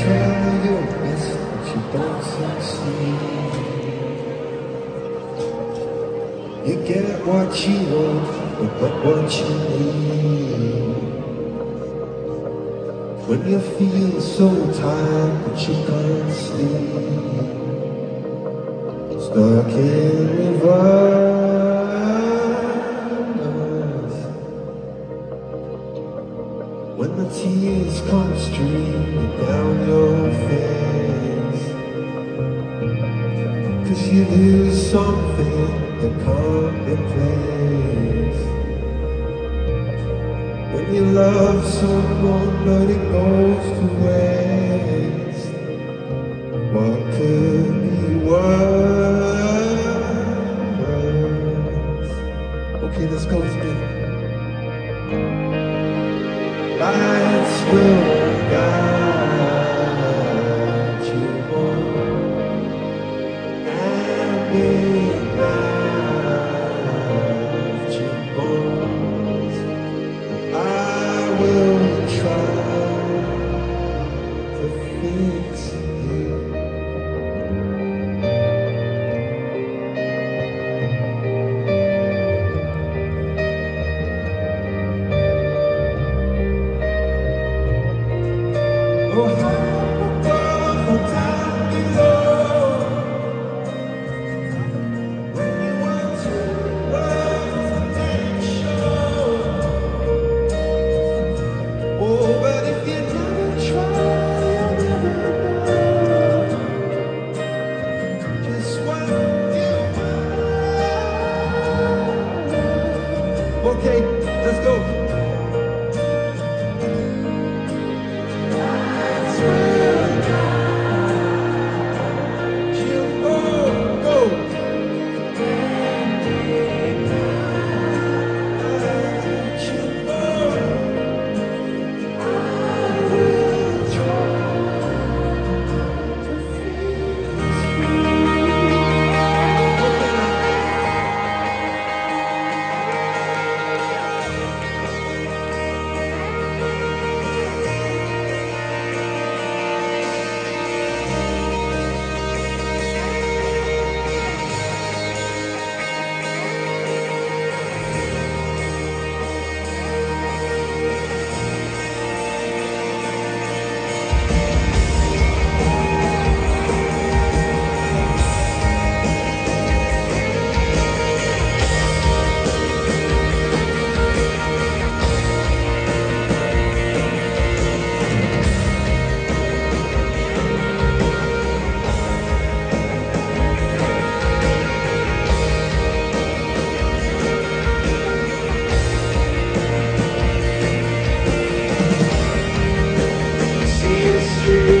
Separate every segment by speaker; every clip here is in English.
Speaker 1: try your best, but you don't succeed. You get what you want, but not what you need. When you feel so tired, but you can't sleep. Stuck in reverse. When the tears come streaming down your face. Cause you lose something that can't be placed. When you love someone but it goes to waste. What could be worse? Okay, let's go together. Lights will guide you. and Lights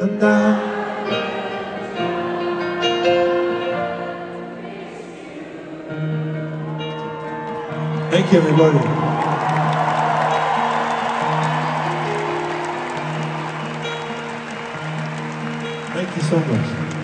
Speaker 1: and down. Thank you, everybody. Thank you so much.